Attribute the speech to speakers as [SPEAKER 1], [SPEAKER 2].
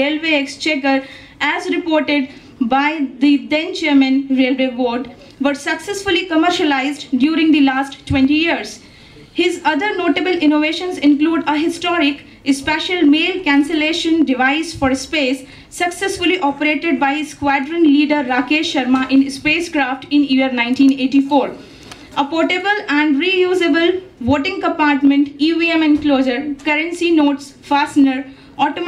[SPEAKER 1] railway exchequer as reported by the then chairman railway board were successfully commercialized during the last 20 years. His other notable innovations include a historic special mail cancellation device for space successfully operated by squadron leader Rakesh Sharma in spacecraft in year 1984. A portable and reusable voting compartment, EVM enclosure, currency notes, fastener, automatic